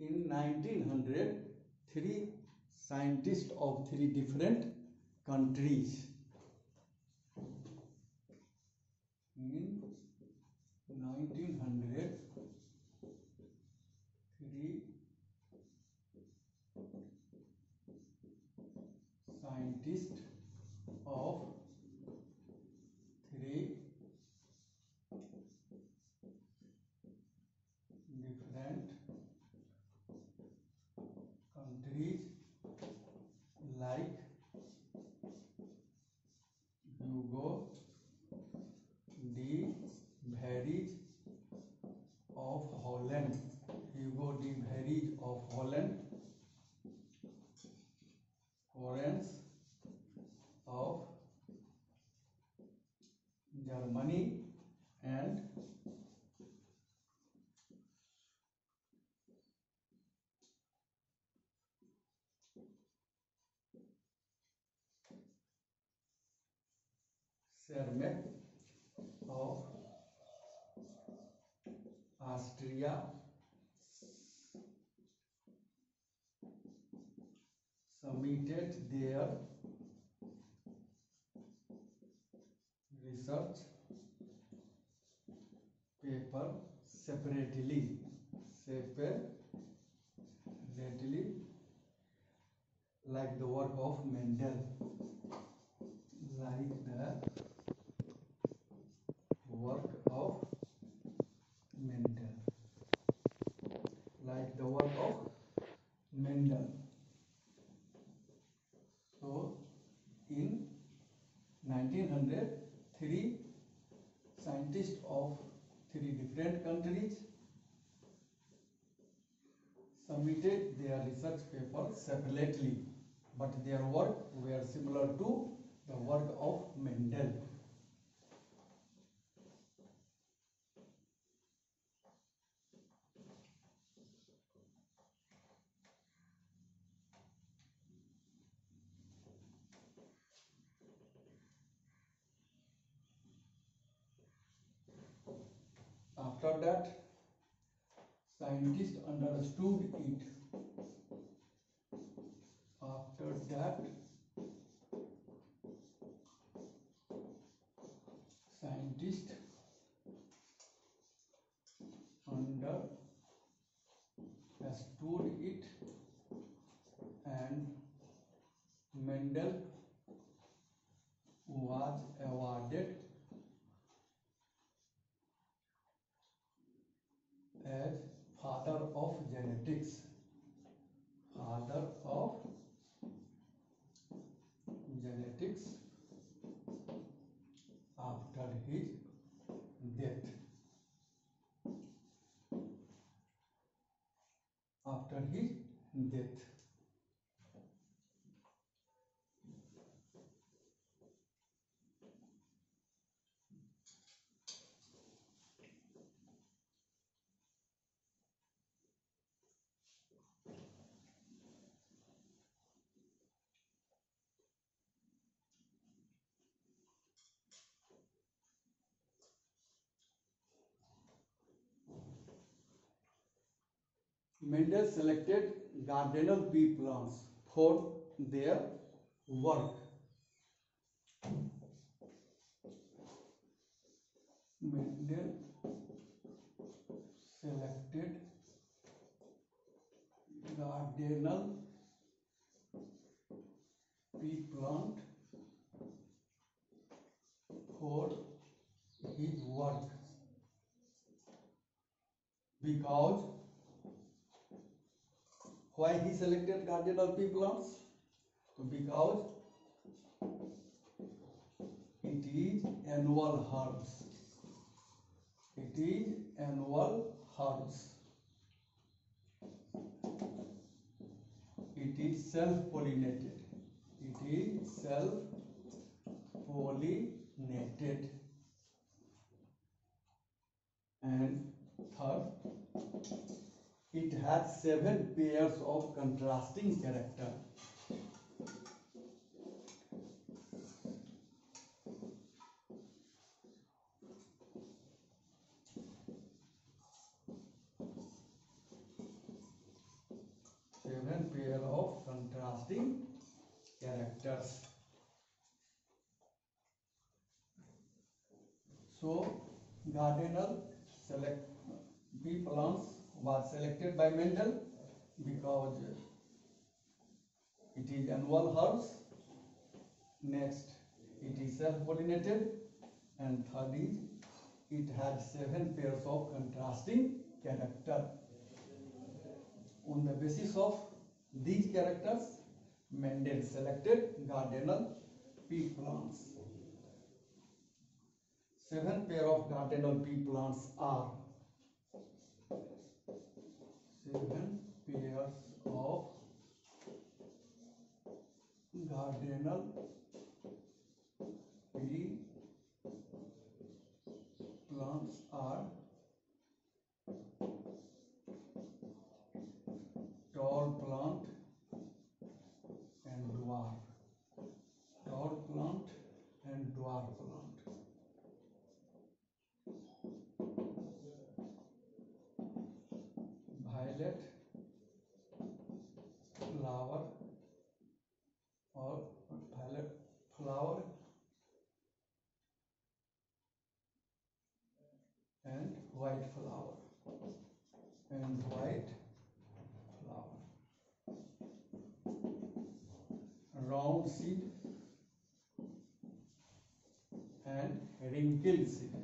in 1900 three scientists of three different countries in 1900 three scientists Germany and Tschermak of Austria. Submitted their research paper separately separately like the work of Mendel like the work of Mendel like the work of Mendel. So in 1900 three scientists of three different countries submitted their research paper separately but their work were similar to the work of Mendel After that, scientists understood it. After that, scientists understood it and Mendel genetics father of genetics after his death after his death Mendel selected Gardnerella pea plants for their work. Mendel selected Gardnerella pea plant for his work because why he selected cardinal pea plants? Because it is annual herbs. It is annual herbs. It is self-pollinated. It is self-pollinated. And third, it has seven pairs of contrasting character. seven pair of contrasting characters. So, Gardner select bee plants was selected by Mendel because it is annual herbs. Next, it is self-pollinated, and third is it had seven pairs of contrasting character. On the basis of these characters, Mendel selected garden pea plants. Seven pair of garden pea plants are seven pairs of Gardner pea plants are tall plant flower or violet flower and white flower and white flower round seed and wrinkled seed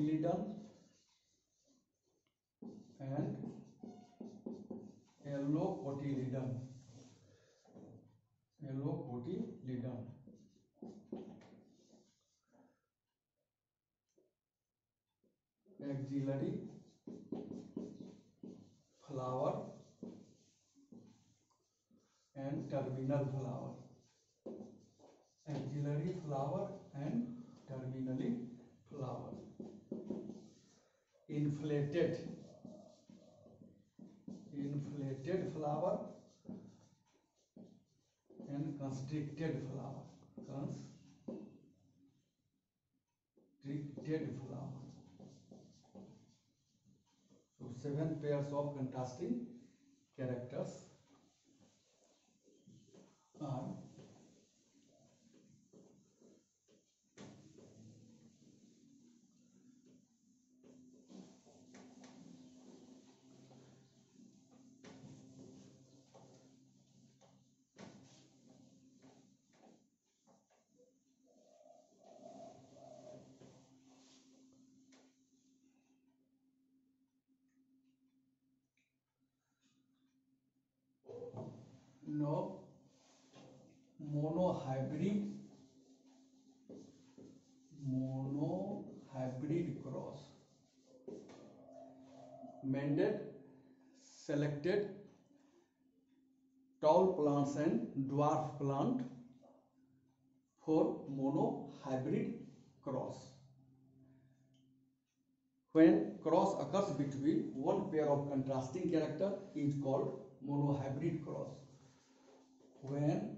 cotyledon and yellow cotyledon yellow cotyledon axillary flower and terminal flower axillary flower and terminally flower inflated inflated flower and constricted flower constricted flower. So seven pairs of contrasting characters are no monohybrid monohybrid cross Mendel selected tall plants and dwarf plant for monohybrid cross when cross occurs between one pair of contrasting character is called monohybrid cross when